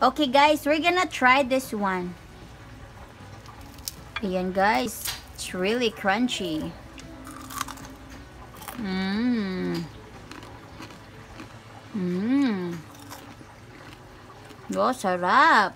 Okay guys, we're gonna try this one. Ayan guys. It's really crunchy. Mmm. Mmm. Oh, sarap.